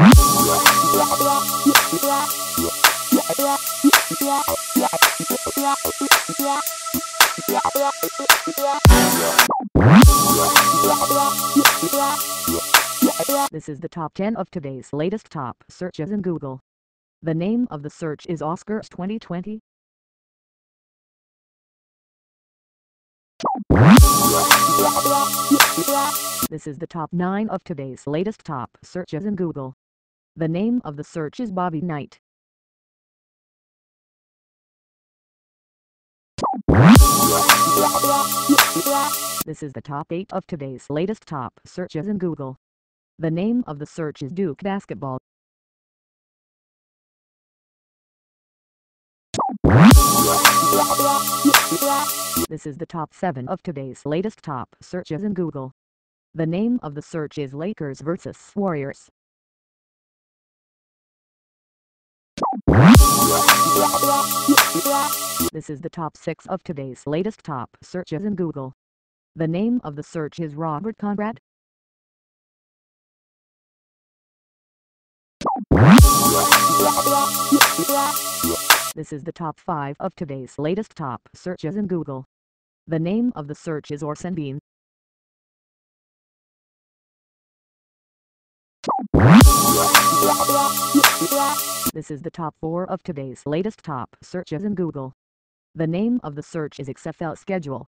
This is the top 10 of today's latest top searches in Google. The name of the search is Oscars 2020. This is the top 9 of today's latest top searches in Google. The name of the search is Bobby Knight. This is the top 8 of today's latest top searches in Google. The name of the search is Duke Basketball. This is the top 7 of today's latest top searches in Google. The name of the search is Lakers vs. Warriors. This is the top 6 of today's latest top searches in Google. The name of the search is Robert Conrad. This is the top 5 of today's latest top searches in Google. The name of the search is Orson Bean. This is the top 4 of today's latest top searches in Google. The name of the search is XFL Schedule.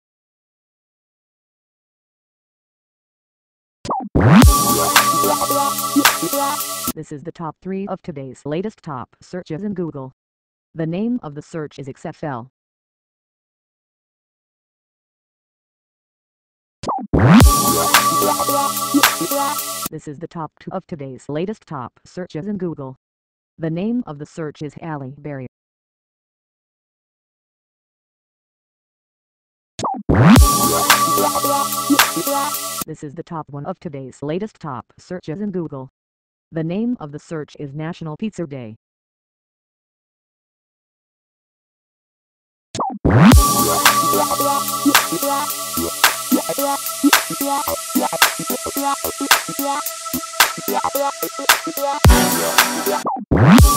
This is the top 3 of today's latest top searches in Google. The name of the search is XFL. This is the top 2 of today's latest top searches in Google. The name of the search is Halle Berry. This is the top 1 of today's latest top searches in Google. The name of the search is National Pizza Day. Yeah.